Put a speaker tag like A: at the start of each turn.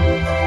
A: you